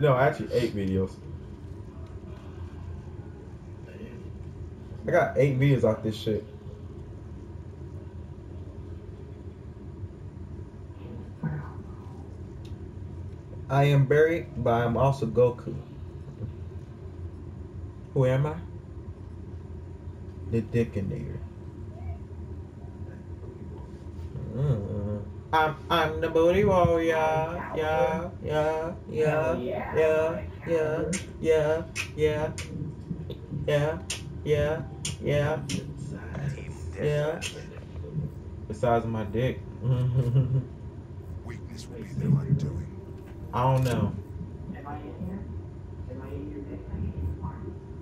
no, actually eight videos. I got eight videos off this shit. I am Barry, but I'm also Goku. Who am I? The Dickonator. Mm. I'm I'm the booty warrior. Yeah, yeah, yeah, yeah, yeah, yeah, yeah, yeah, yeah, yeah, yeah. The size of my dick. Weakness will be their undoing. I don't know.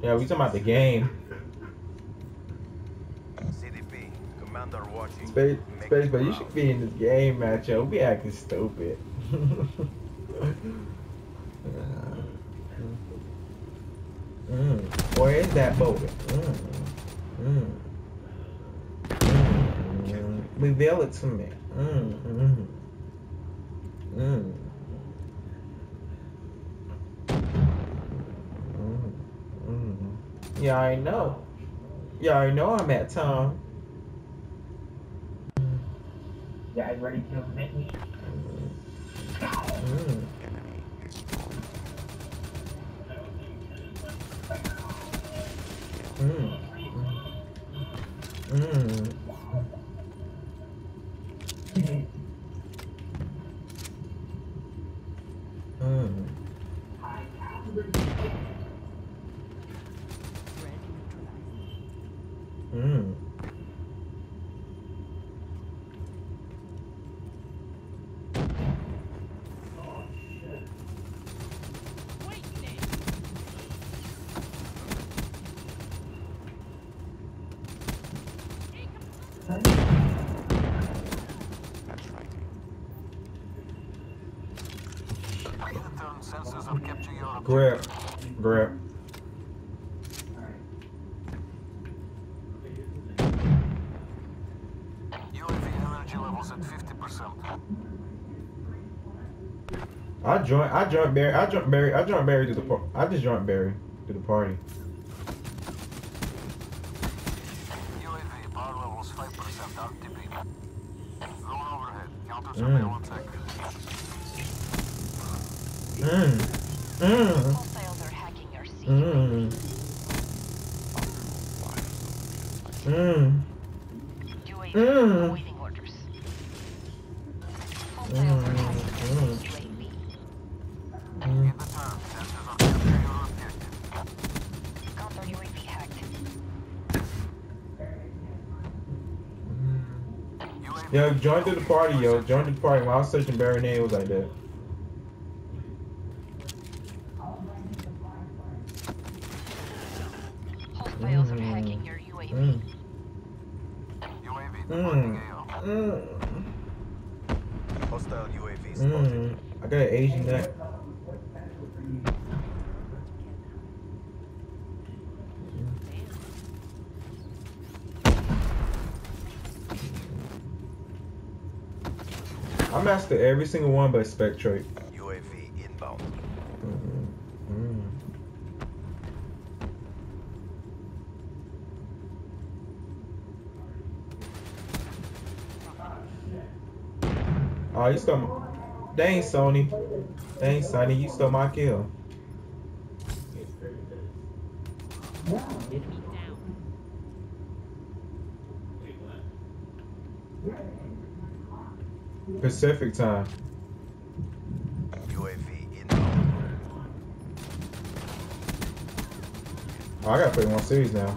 Yeah, we talking about the game. Space, space, but you should be in this game match, yo. We acting stupid. mm. Where is that boat? Mm. Mm. Mm. Reveal it to me. Mm. Mm. Mm. Mm. Mm. Yeah, I know. Yeah, I know I'm at Tom. Guys ready to admit me? Mm. Mm. Mm. At 50%. I joined. I joined Barry. I joined Barry. I joined Barry to the. par- I just joined Barry to the party. UAV power levels 5% RTB. Drone overhead. Counter surveillance. Mm. Mm. Mm. Mm. Yo, join to the party, yo. Join to the party. While I was searching Baron A, was like that. Mm. Mm. Mm. Hostile UAV spotted. I got an Asian neck. I mastered every single one but Spectrate. UAV inbound. Mm. Mm. Oh, you stole my. Dang, Sony. Dang, Sonny, you stole my kill. Pacific time. UAV inbound. Oh, I gotta play one series now.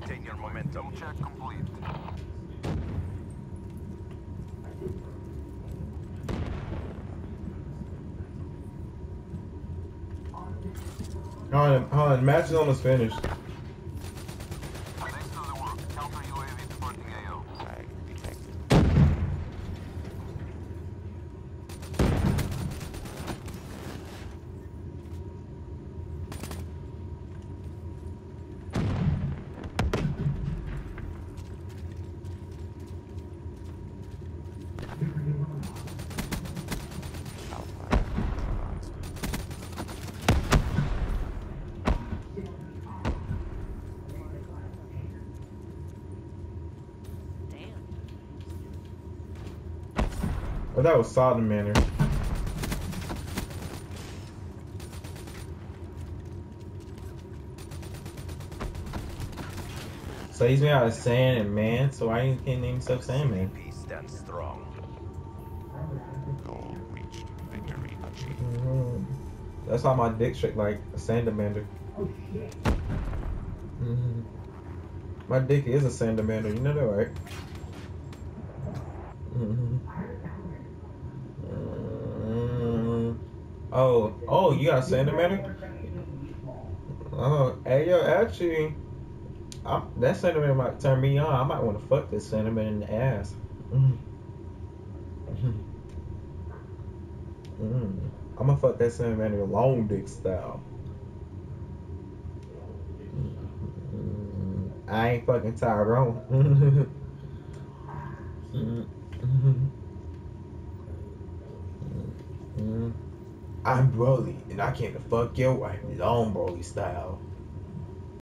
captured your objective. Your UAV is being hacked. Midway, UAV fuel check complete. UAV hacked. In position, ECA System check complete. Hold on, hold on. Match is almost finished. Thanks to the work. Counter UAV departing AO. Damn. Oh, that was Sodom Manor. So he's made out of sand and man, so why can't he name himself Sandman? CP stands strong. Goal reached. Victory achieved. Mhm. That's how my dick shaped like a salamander. Mhm. My dick is a sandamander, you know that, right? Mhm. Mm. Oh, oh, you got a salamander? Oh, hey yo, actually, I'm, that salamander might turn me on. I might want to fuck this salamander in the ass. Mm. Mhm. Mm. I'm gonna fuck that salamander long dick style. Mm. I ain't fucking Tyrone. Mm. Mm. I'm Broly, and I came to fuck your wife long Broly style.